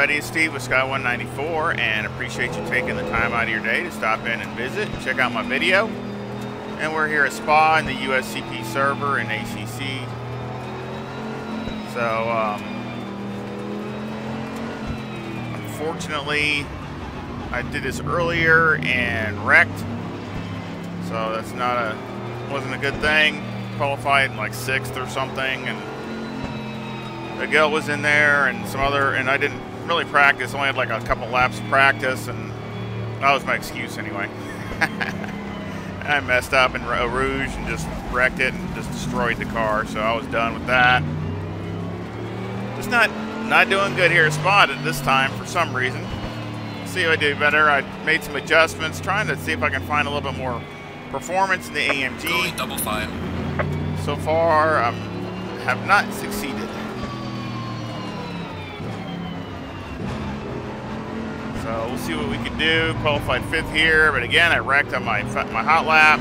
Everybody, it's Steve with Sky194 and appreciate you taking the time out of your day to stop in and visit and check out my video. And we're here at SPA in the USCP server in ACC. So, um, unfortunately, I did this earlier and wrecked. So that's not a, wasn't a good thing. Qualified like sixth or something and Miguel was in there and some other, and I didn't really practice. Only had like a couple laps of practice, and that was my excuse anyway. I messed up in Eau Rouge and just wrecked it and just destroyed the car, so I was done with that. Just not not doing good here Spot at this time for some reason. See if I do better. I made some adjustments, trying to see if I can find a little bit more performance in the AMG. Going double file. So far, I have not succeeded. So we'll see what we can do. Qualified fifth here, but again, I wrecked on my my hot lap.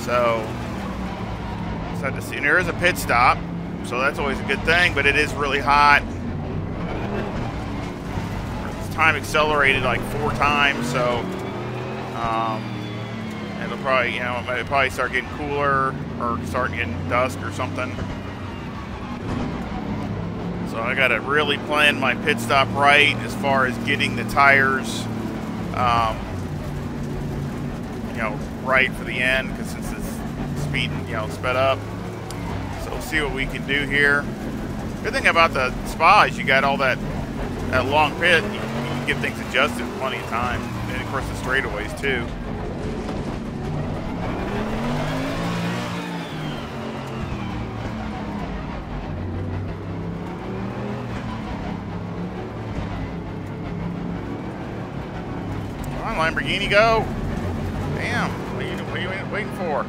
So, sad to see. And there is a pit stop, so that's always a good thing. But it is really hot. Time accelerated like four times, so um, it'll probably you know it might probably start getting cooler or start getting dusk or something. I got to really plan my pit stop right as far as getting the tires, um, you know, right for the end because since it's speed, you know, sped up. So we'll see what we can do here. Good thing about the Spa is you got all that that long pit. You, you can get things adjusted plenty of time, and of course the straightaways too. Lamborghini, go! Damn, what are you, what are you waiting for?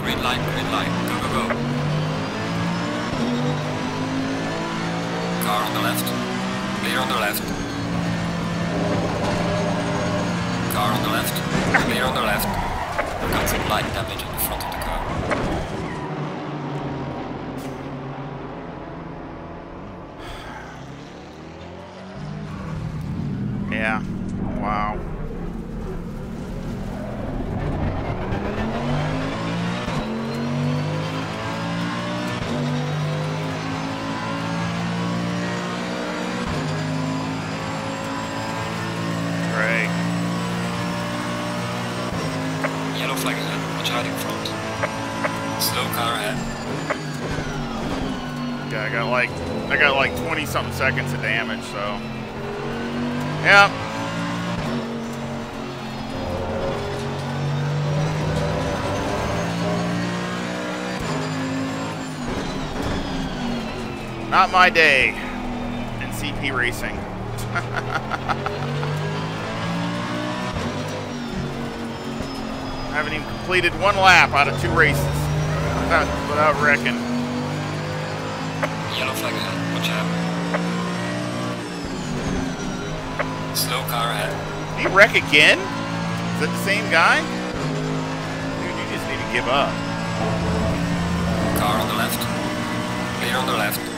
Green light, green light. Go, go, go. Car on the left. Clear on the left. Car on the left. Clear on the left. Got some light damage Not my day in CP racing. I haven't even completed one lap out of two races without, without wrecking. Yellow flag ahead. Watch out. Slow car ahead. Did he wreck again? Is that the same guy? Dude, you just need to give up. Car on the left. Clear on the left.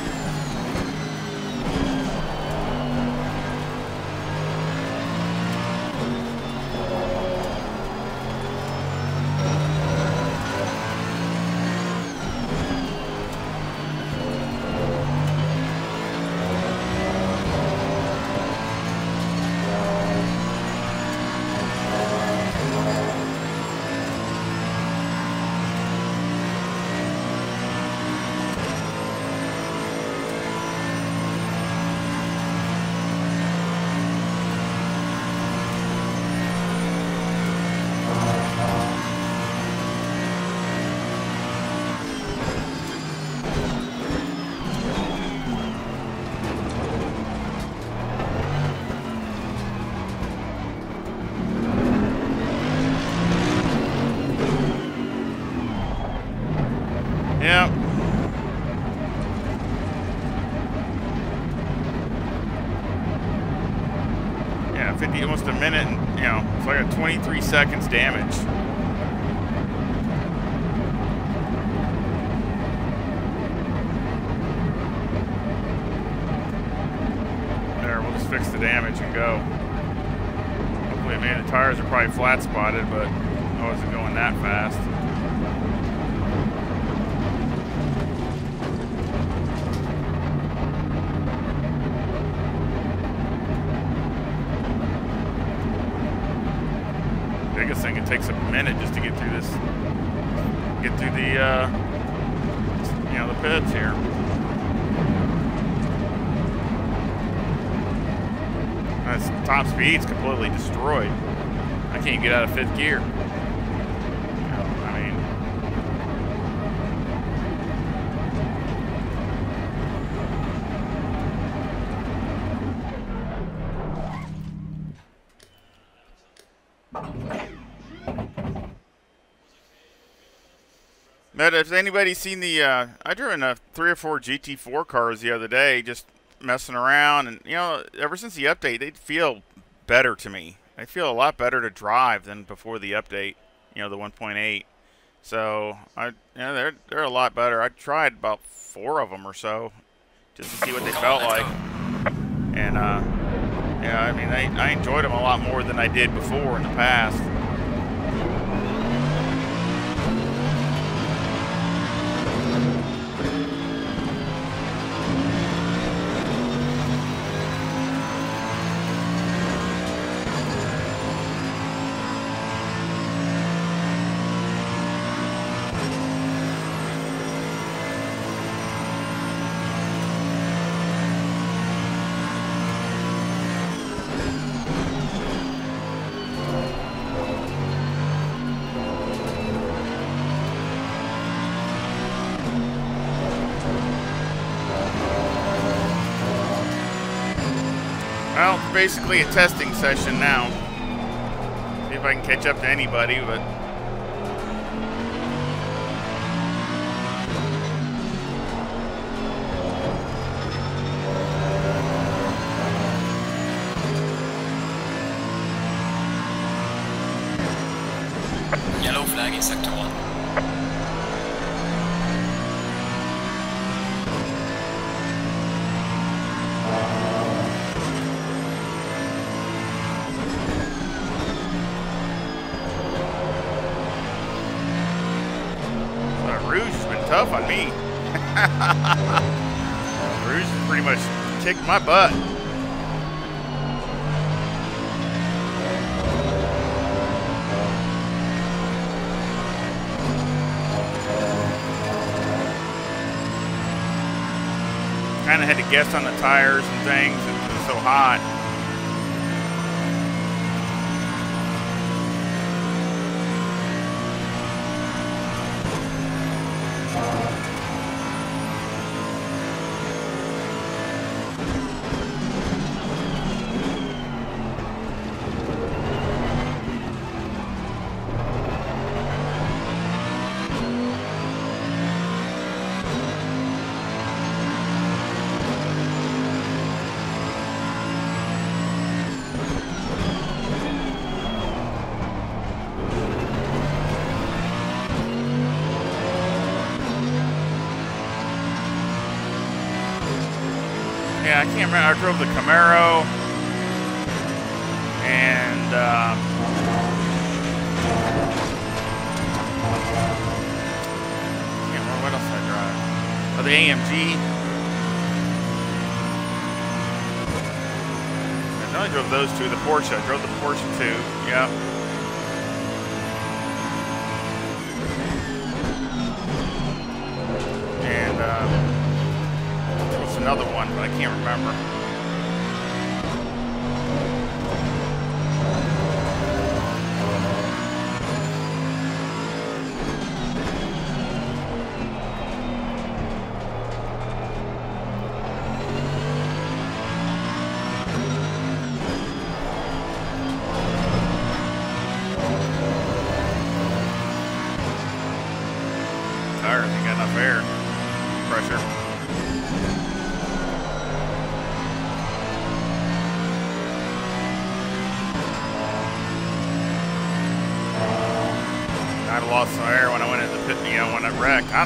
And go. Hopefully, maybe the tires are probably flat spotted, but I wasn't going that fast. Biggest thing, it takes a minute just to get through this, get through the, uh, you know, the pits here. That's top speed's completely destroyed. I can't get out of fifth gear. I mean, if anybody's seen the, uh, I drove in a three or four GT4 cars the other day, just messing around, and you know, ever since the update, they feel better to me. They feel a lot better to drive than before the update. You know, the 1.8. So I, you know, they're they're a lot better. I tried about four of them or so, just to see what they felt like, and uh, yeah, I mean, I I enjoyed them a lot more than I did before in the past. Basically a testing session now. See if I can catch up to anybody, but guess on the tires and things. It was so hot. Yeah, I. I drove the Camaro, and uh, remember what else I drive. Oh, the AMG. I only drove those two. The Porsche. I drove the Porsche too. Yeah. But I can't remember.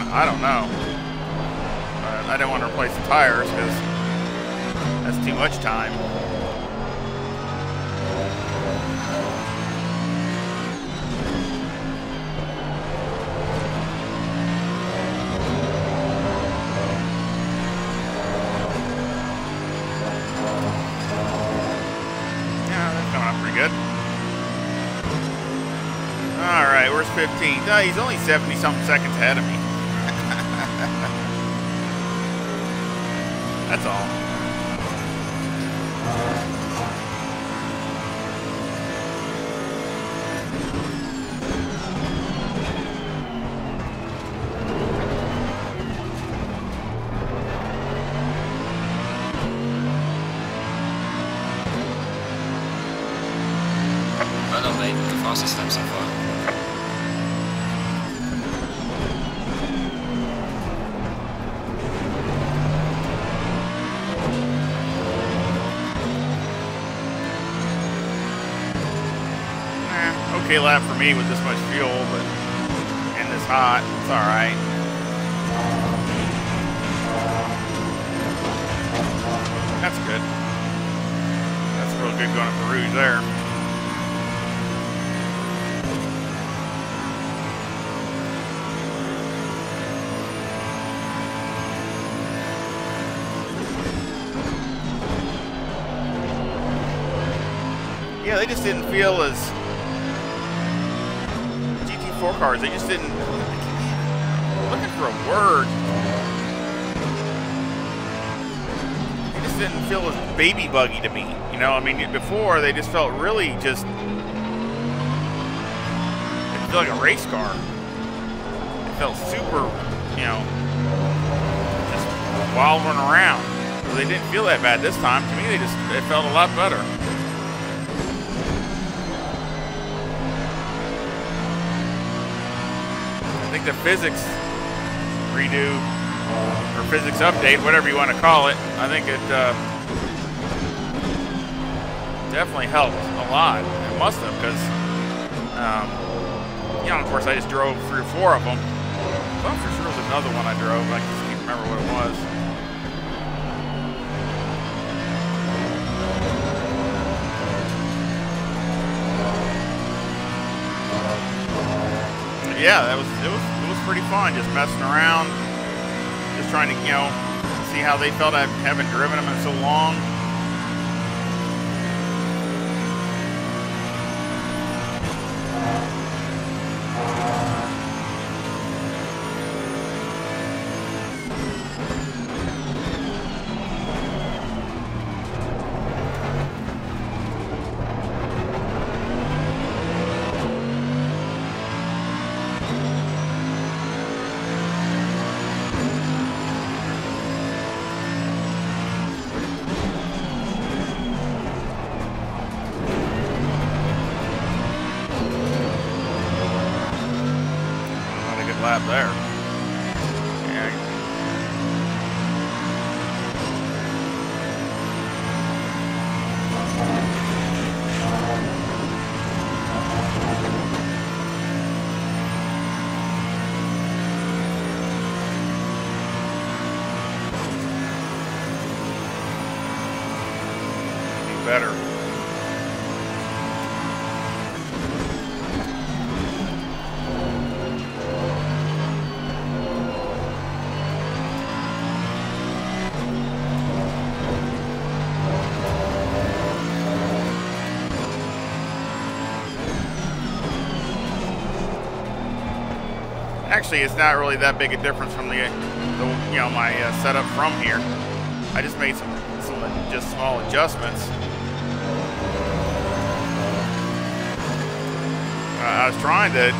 I. I, don't- know. But I didn't want to replace the tires because that's too much time. All right, where's 15? No, he's only 70 something seconds ahead of me. That's all. Lap for me with this GT4 cars. They just didn't. Looking for a word. They just didn't feel as baby buggy to me. You know, I mean, before they just felt really just. It felt like a race car. It felt super, you know, just wilding around. They didn't feel that bad this time. To me, they just it felt a lot better. Think the physics redo or physics update, whatever you want to call it, I think it uh, definitely helped a lot. It must have because, um, you know, of course, I just drove or four of them. I thought for sure was another one I drove. I just can't remember what it was. Yeah, that was it was it was pretty fun just messing around, just trying to you know see how they felt. I haven't driven them in so long. Better. Actually, it's not really that big a difference from the, the you know, my uh, setup from here. I just made some, some just small adjustments. I was trying to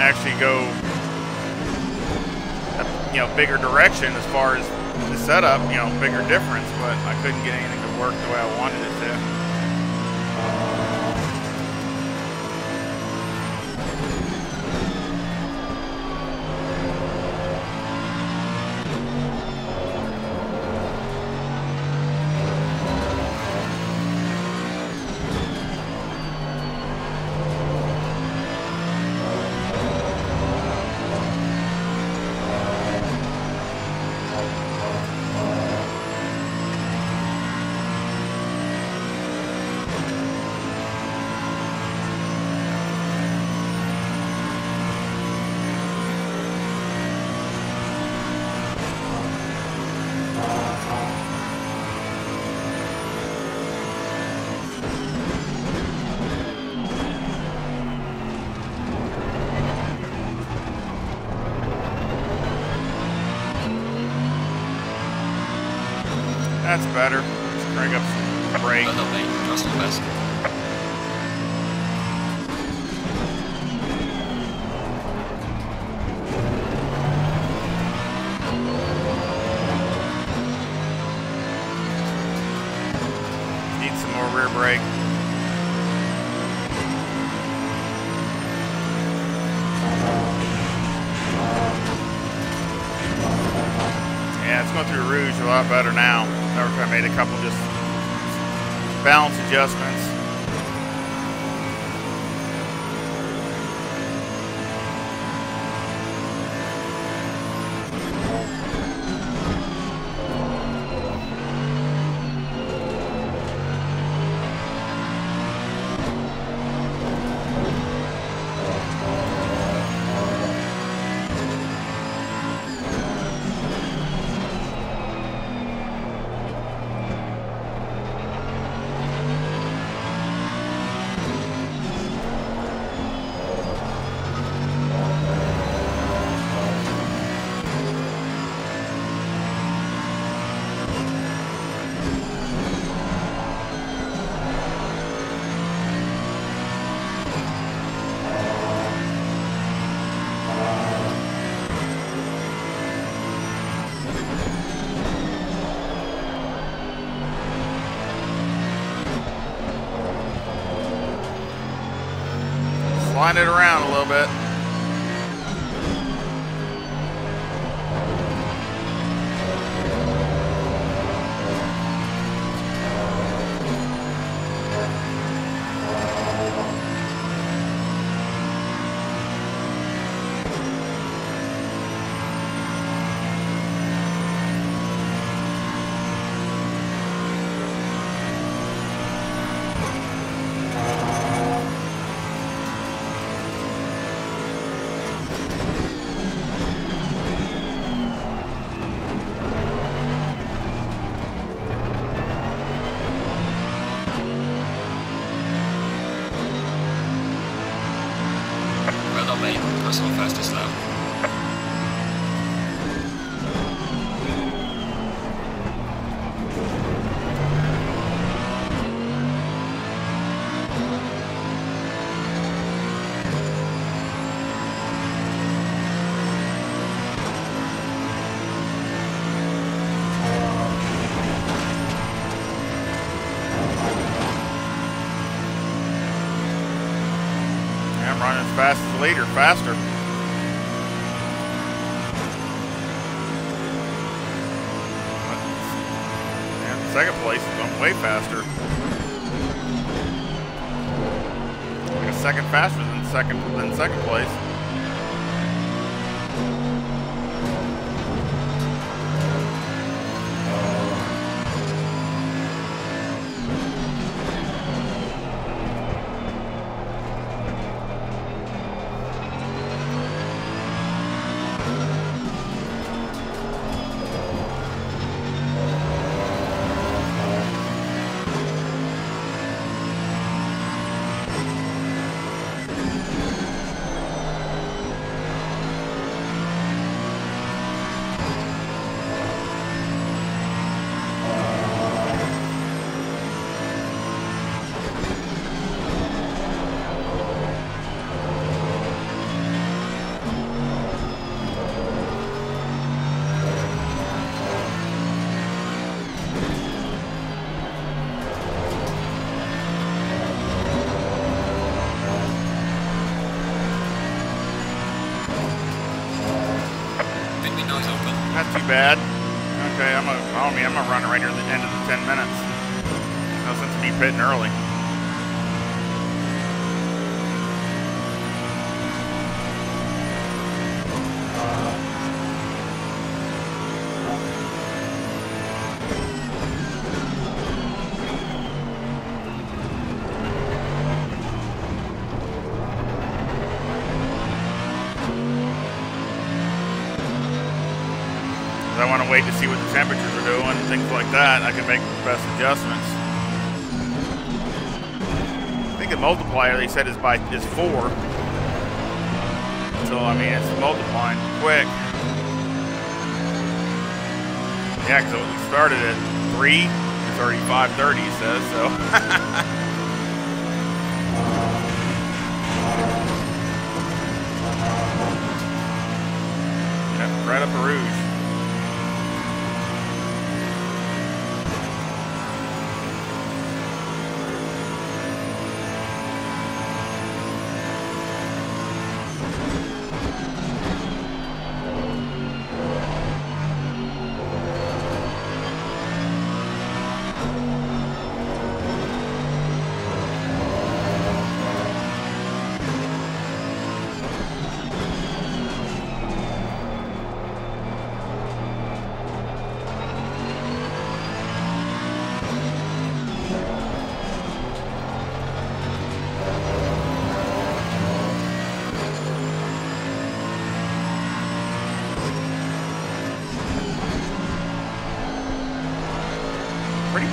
actually go, a, you know, bigger direction as far as the setup, you know, bigger difference, but I couldn't get anything to work the way I wanted it to. That's better. Crank up some brake. Adjustments. Faster. And second place is going way faster. Like a second faster than second than second place. Bad. Okay, I'm oh me, I'm gonna run it right near the end of the 10 minutes. No sense in me pitting early. that, I can make the best adjustments. I think the multiplier they said is by is four. So I mean it's multiplying quick. Yeah, because we started at three, it's already 5:30. Says so.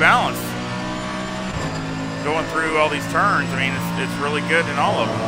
balance going through all these turns. I mean, it's, it's really good in all of them.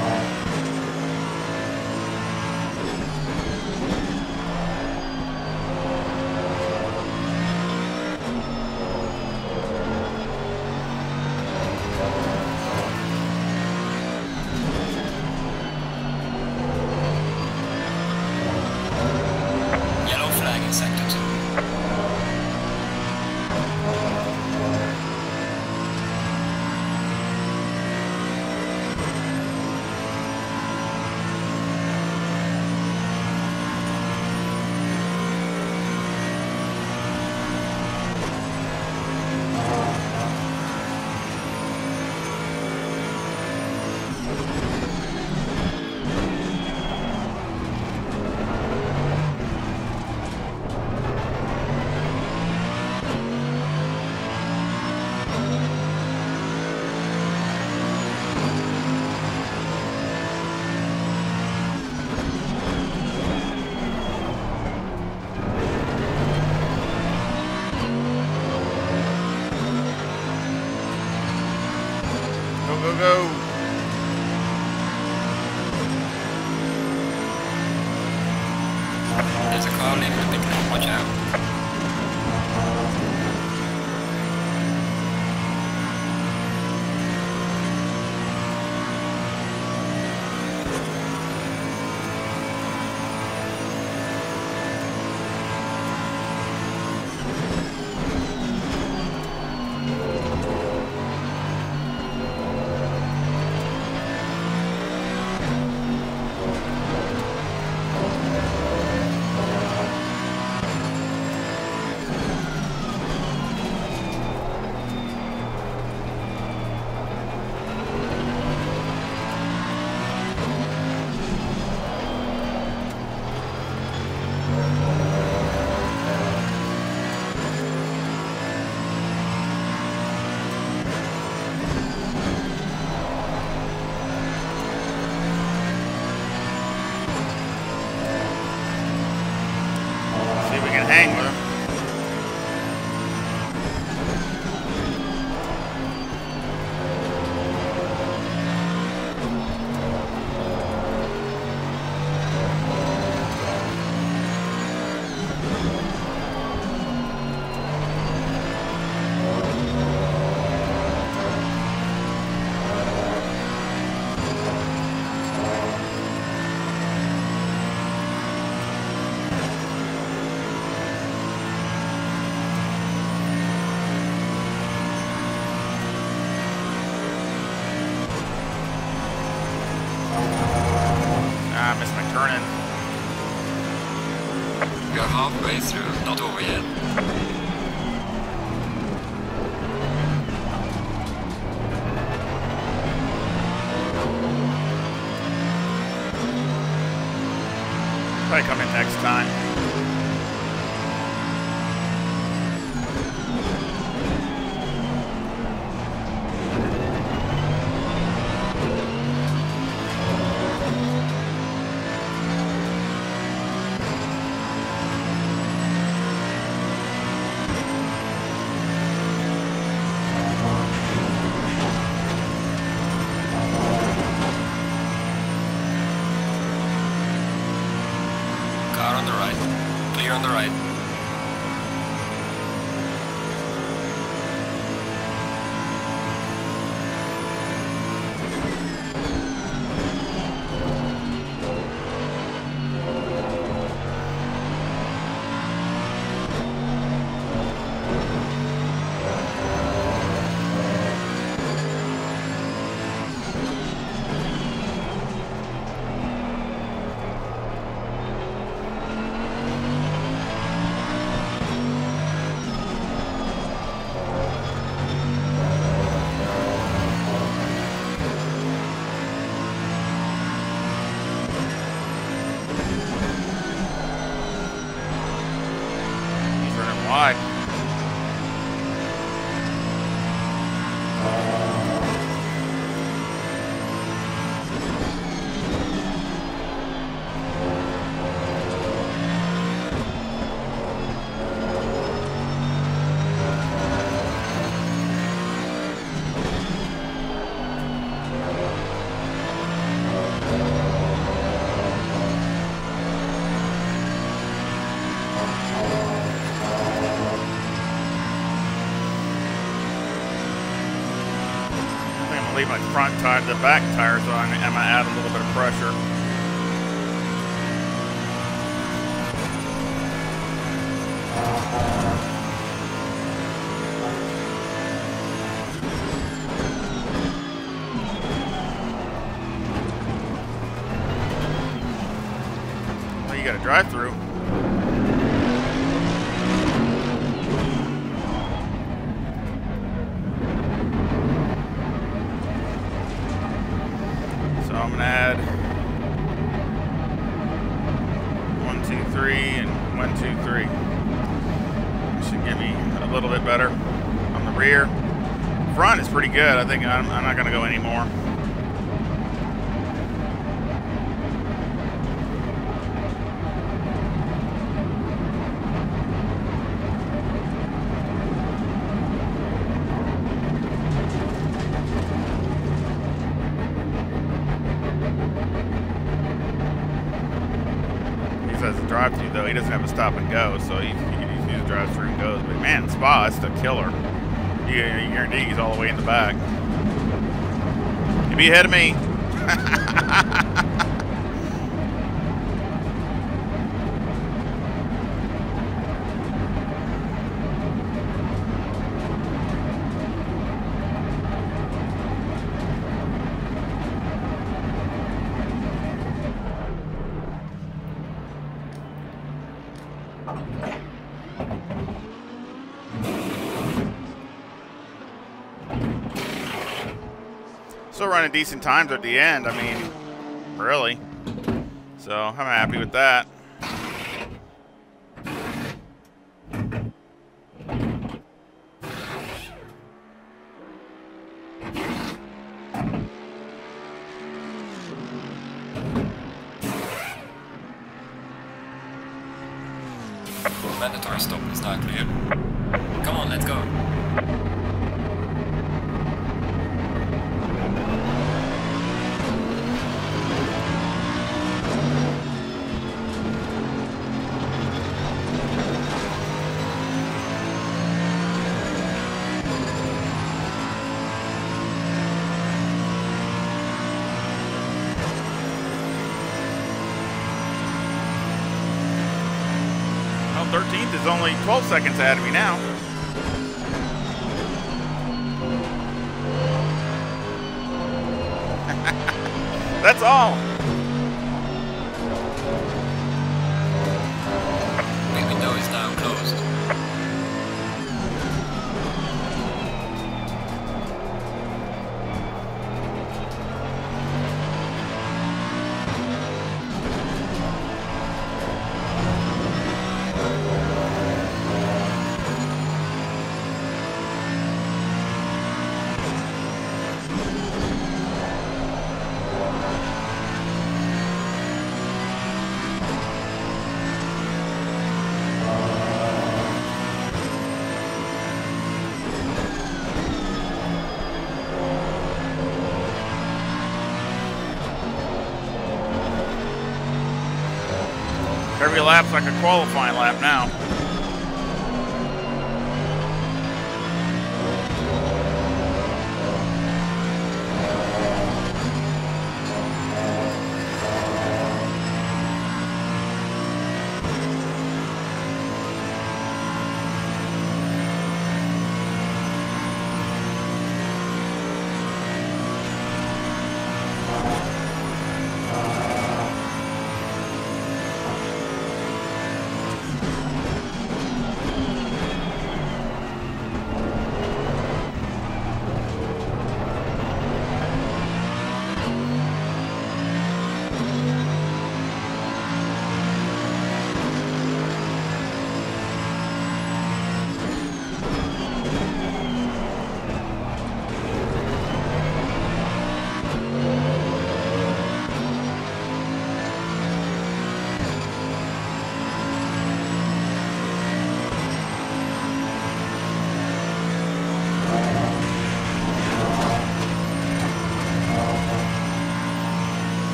The back tires on, and I'm gonna add a little bit of pressure. Think I'm, I'm not gonna go any more. He says a drive-through though. He doesn't have a stop and go, so he, he, just drives through and goes. But man, Spa, that's the killer. You, you guarantee he's all the way in the back. He'll be ahead of me. running decent times at the end. I mean, really. So I'm happy with that. Seconds ahead of me now. That's all. Qualifying lap now.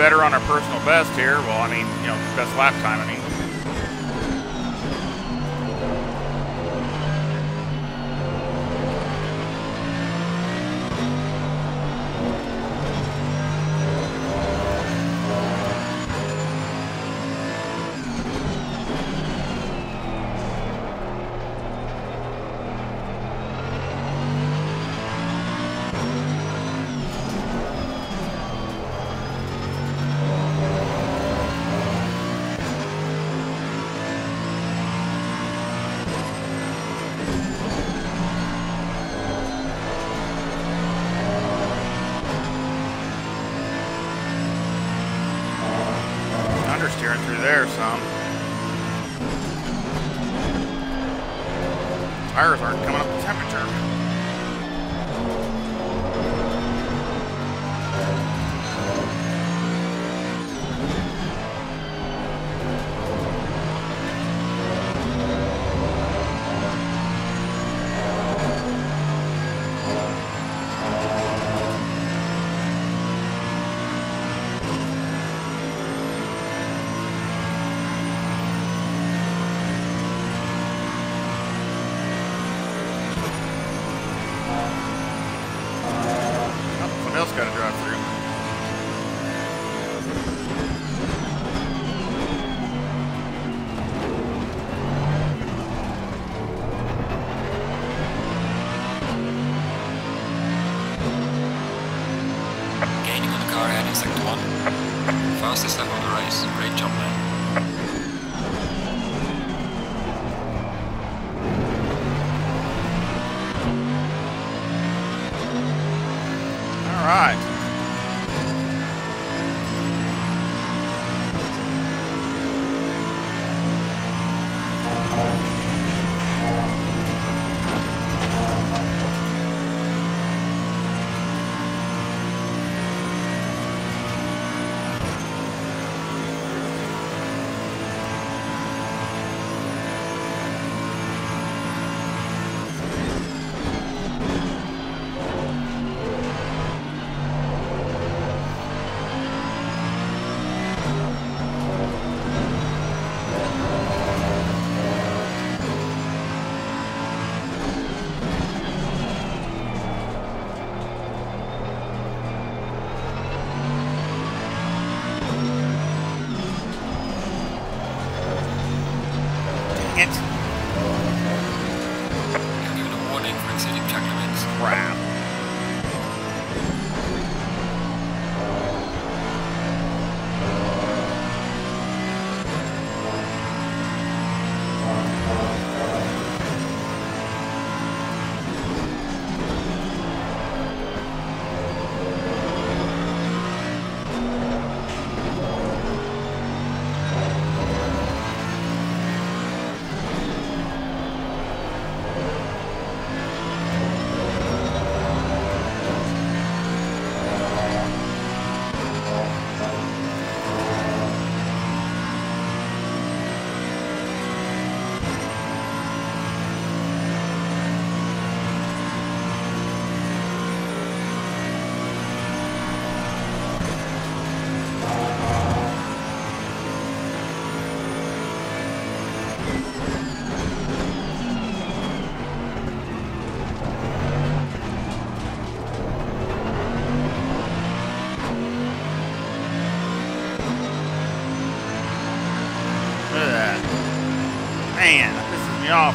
better on our personal best here. Well, I mean, you know, best lap time, I mean.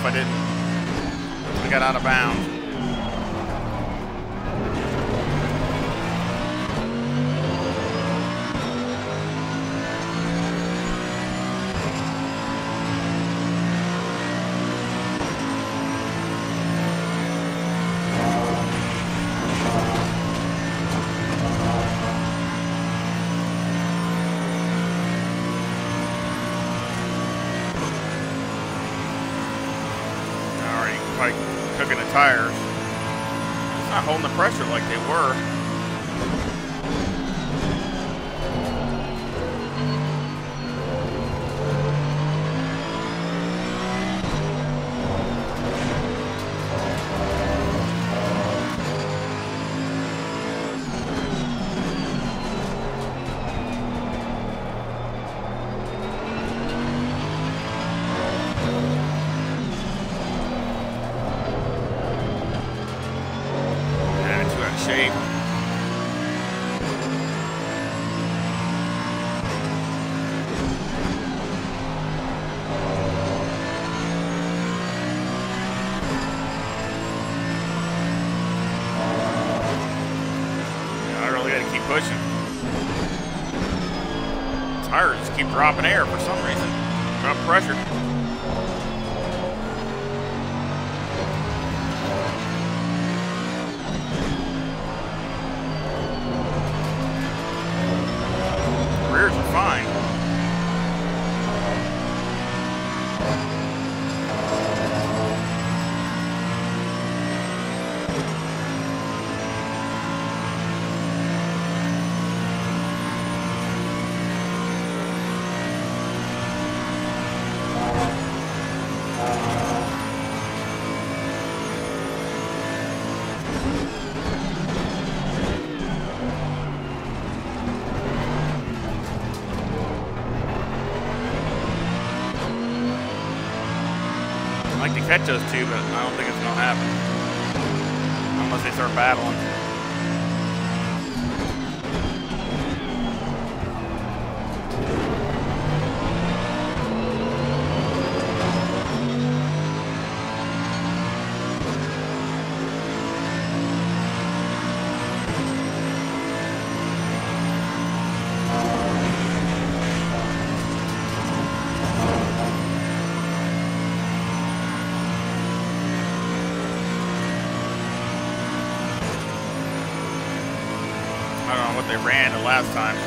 I didn't. We got out of bounds. dropping air catch us two, but I don't think it's going to happen. Unless they start battling. it ran the last time.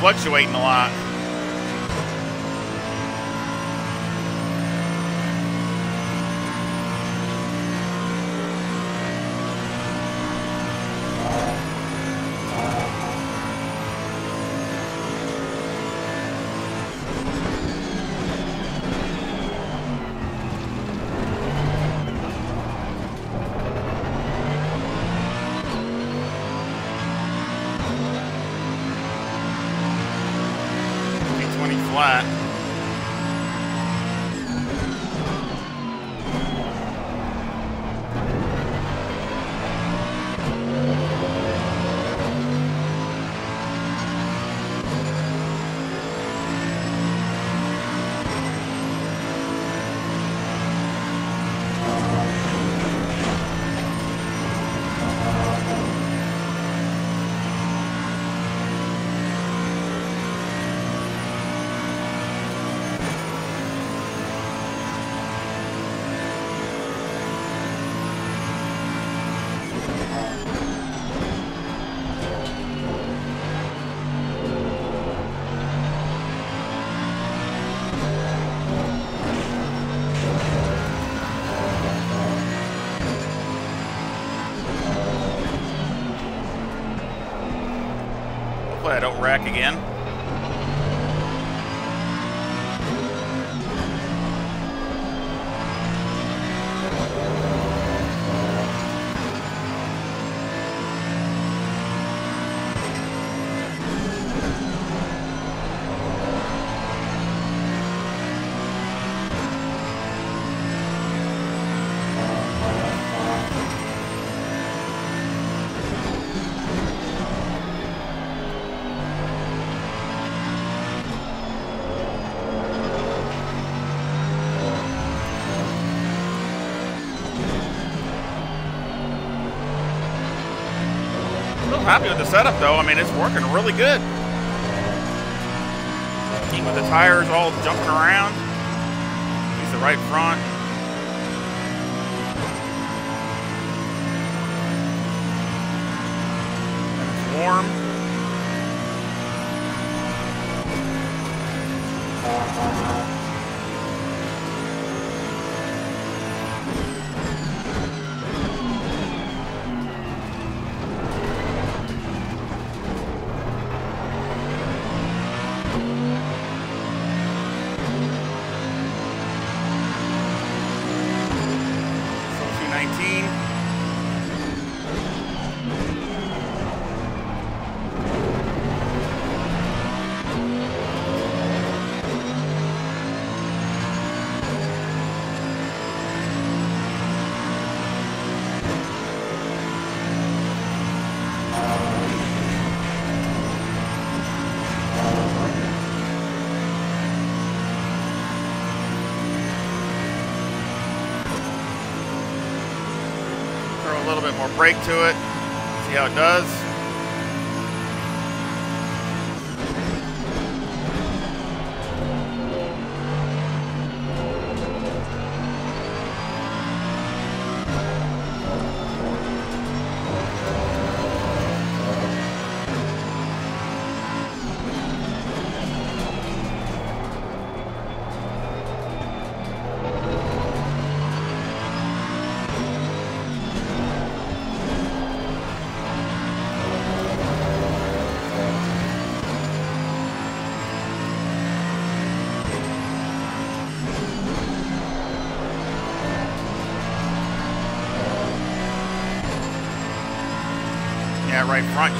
fluctuating a lot. again. Happy with the setup though. I mean, it's working really good. Even with the tires all jumping around. Least the right front. Warm. Brake to it. See how it does. Right front,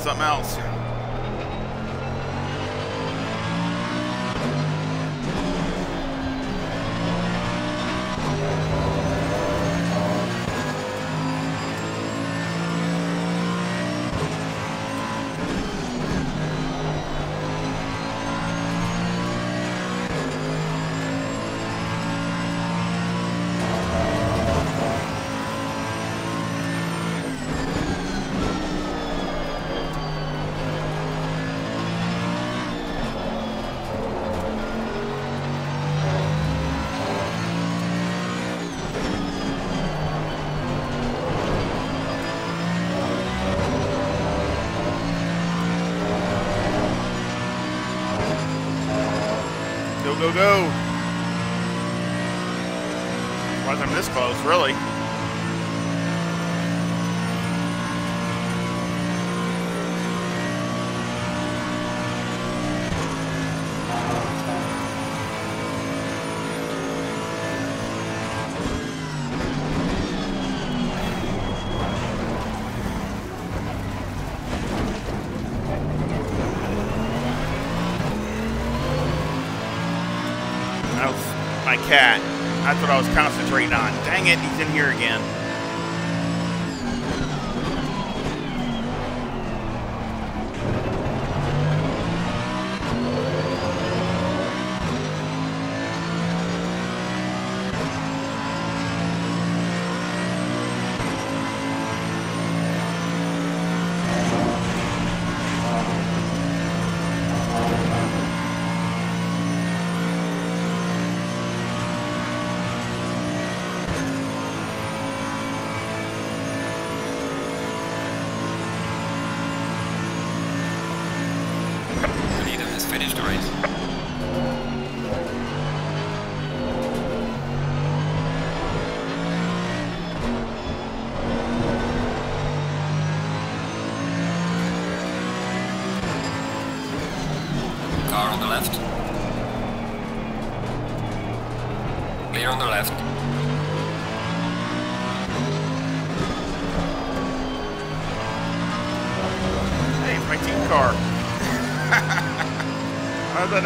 something else. My cat. That's what I was concentrating on. Dang it, he's in here again.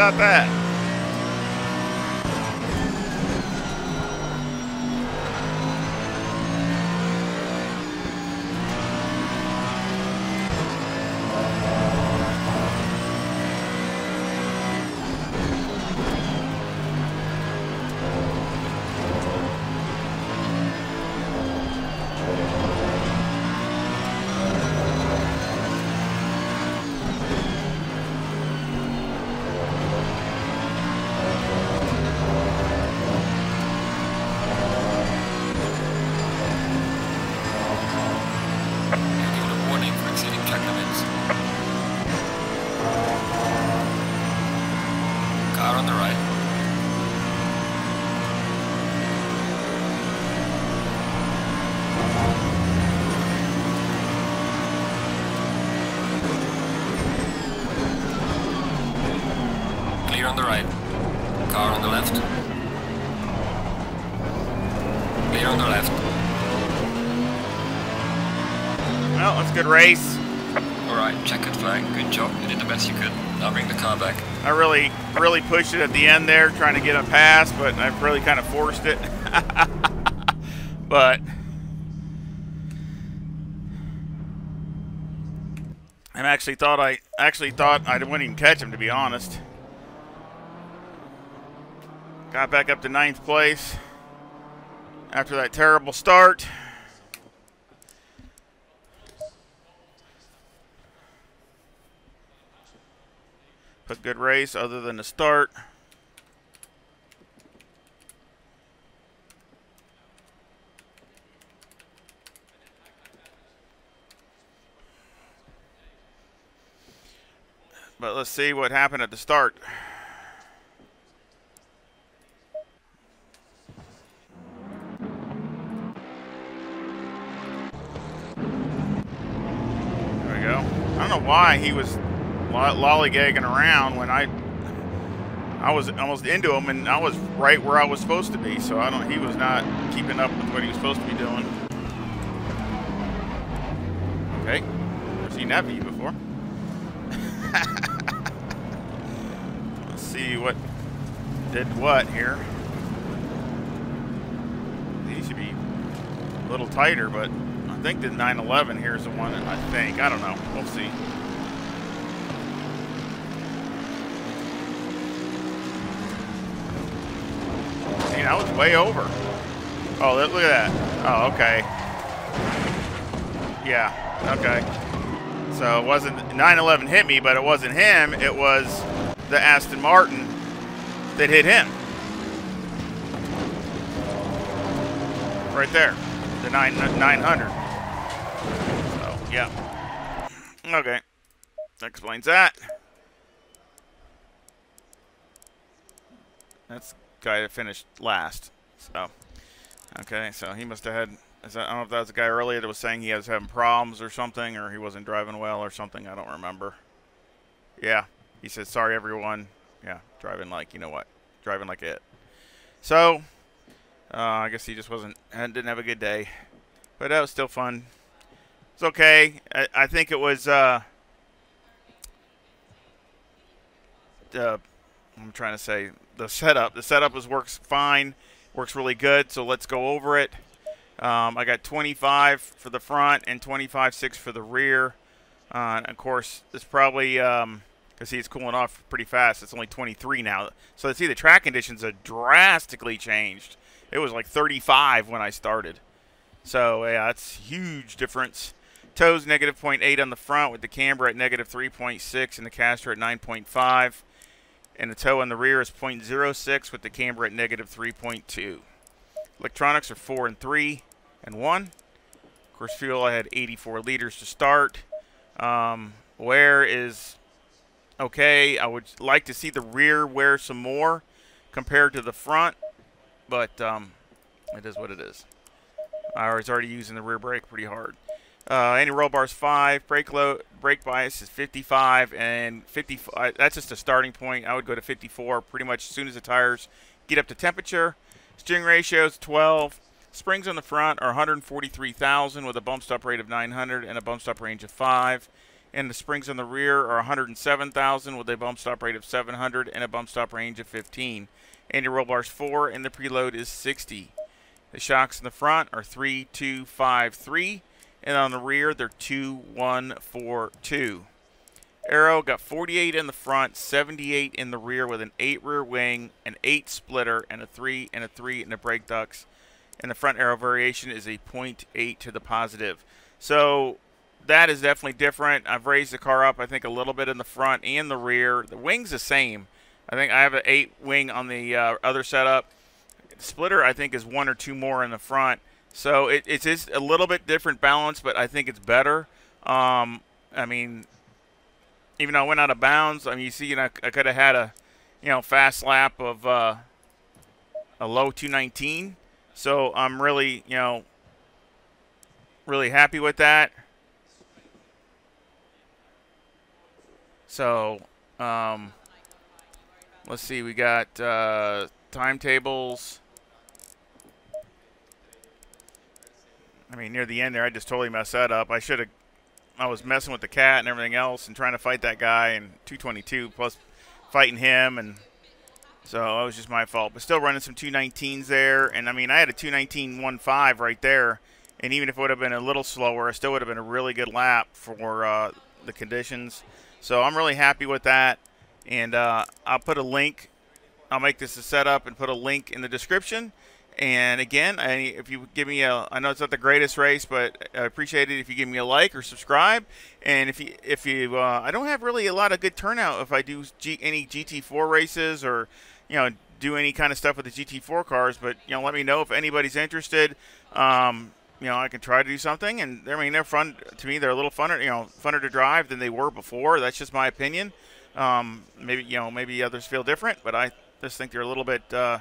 How's that good race. Alright, checkered flag. Good job. You did the best you could. Now bring the car back. I really, really pushed it at the end there, trying to get a pass, but I really kind of forced it. but I actually thought I actually thought I wouldn't even catch him, to be honest. Got back up to ninth place after that terrible start. But good race other than the start. But let's see what happened at the start. There we go. I don't know why he was lollygagging around when I I was almost into him and I was right where I was supposed to be. So I don't. He was not keeping up with what he was supposed to be doing. Okay, never seen that view before. Let's see what did what here. He should be a little tighter, but I think the 911 here is the one. that I think I don't know. We'll see. See, that was way over. Oh, look at that. Oh, okay. Yeah, okay. So it wasn't 911 hit me, but it wasn't him. It was the Aston Martin that hit him. Right there, the 9 900. So yeah. Okay, that explains that. That's guy that finished last. So okay, so he must have had I don't know if that was the guy earlier that was saying he was having problems or something, or he wasn't driving well or something. I don't remember. Yeah, he said, sorry, everyone. Yeah, driving like, you know what? Driving like it. So, uh, I guess he just wasn't, didn't have a good day. But that was still fun. It's okay. I, I think it was, uh, uh, I'm trying to say the setup. The setup is works fine, works really good. So let's go over it. Um, I got 25 for the front and 25.6 for the rear. Uh, and of course, it's probably um, because it's cooling off pretty fast. It's only 23 now. So see the track conditions have drastically changed. It was like 35 when I started. So yeah, that's huge difference. Toes negative 0.8 on the front with the camber at negative 3.6 and the caster at 9.5. And the toe on the rear is 0.06 with the camber at negative 3.2. Electronics are 4 and 3 and 1. Of course, fuel I had 84 liters to start. Um, wear is okay. I would like to see the rear wear some more compared to the front, but um, it is what it is. I was already using the rear brake pretty hard. Uh, any roll bars five, brake load, brake bias is 55, and 50. Uh, that's just a starting point. I would go to 54 pretty much as soon as the tires get up to temperature. Steering ratio is 12. Springs on the front are 143,000 with a bump stop rate of 900 and a bump stop range of 5. And the springs on the rear are 107,000 with a bump stop rate of 700 and a bump stop range of 15. And your roll bars 4 and the preload is 60. The shocks in the front are 3, 2, 5, 3. And on the rear, they're 2, 1, 4, 2. Aero got 48 in the front, 78 in the rear with an 8 rear wing, an 8 splitter, and a 3 and a 3 in the brake ducts and the front aero variation is a 0.8 to the positive. So that is definitely different. I've raised the car up, I think, a little bit in the front and the rear. The wing's the same. I think I have an 8 wing on the uh, other setup. Splitter, I think, is one or two more in the front. So it, it is a little bit different balance, but I think it's better. Um, I mean, even though I went out of bounds, I mean, you see, you know, I could have had a, you know, fast lap of uh, a low 219 so I'm really, you know, really happy with that. So, um, let's see, we got uh, timetables. I mean, near the end there, I just totally messed that up. I should have, I was messing with the cat and everything else and trying to fight that guy and 222 plus fighting him and so that was just my fault. But still running some 219s there. And, I mean, I had a 219.15 right there. And even if it would have been a little slower, it still would have been a really good lap for uh, the conditions. So I'm really happy with that. And uh, I'll put a link. I'll make this a setup and put a link in the description. And again, I, if you give me a, I know it's not the greatest race, but I appreciate it if you give me a like or subscribe. And if you, if you, uh, I don't have really a lot of good turnout if I do G, any GT4 races or you know, do any kind of stuff with the GT4 cars. But you know, let me know if anybody's interested. Um, you know, I can try to do something, and I mean, they're fun to me. They're a little funner, you know, funner to drive than they were before. That's just my opinion. Um, maybe you know, maybe others feel different, but I just think they're a little bit, uh,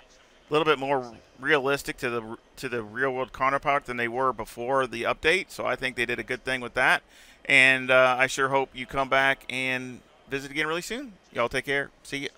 little bit more realistic to the to the real world counterpart than they were before the update. So I think they did a good thing with that, and uh, I sure hope you come back and visit again really soon. Y'all take care. See you.